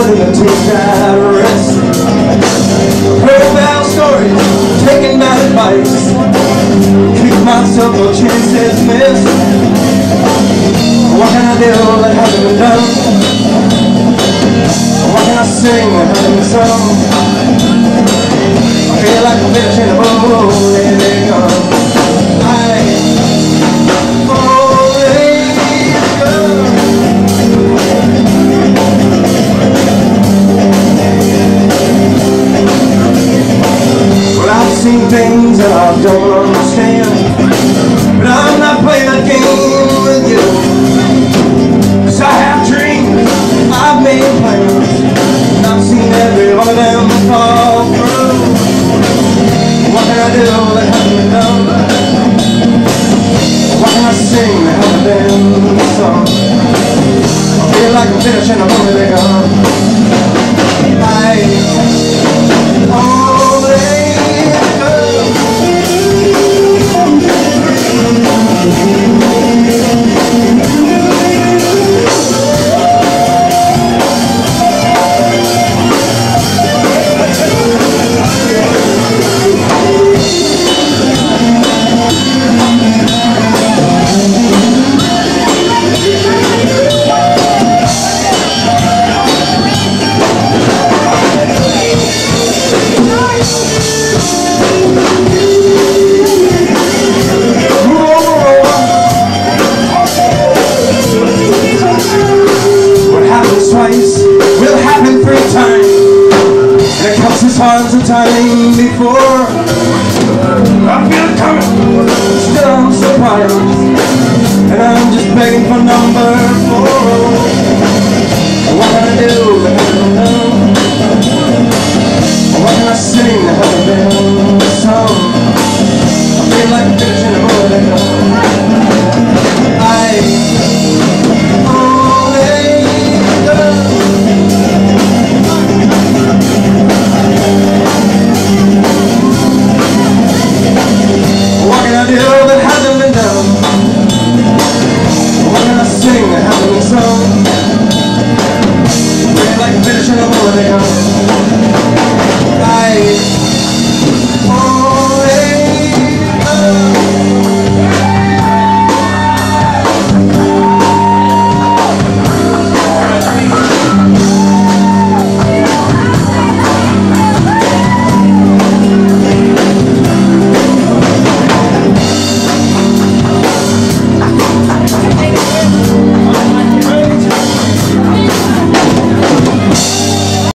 willing to take that risk. rest. Profound stories, taking bad advice. Kick myself for chances missed. What can I do that hasn't done? What can I sing that hasn't sung? I feel like a bitch in a bubble. Things that I don't understand But I'm not playing that game with you Cause I have dreams, I've made plans And I've seen every one of them fall through What can I do that hasn't been done? What can I sing that hasn't been sung? I feel like I'm finishing a movie they times and time before. I feel it coming. Still I'm surprised And I'm just begging for number four. What can I do? I don't know What can I sing? I haven't been song. I feel like finishing a road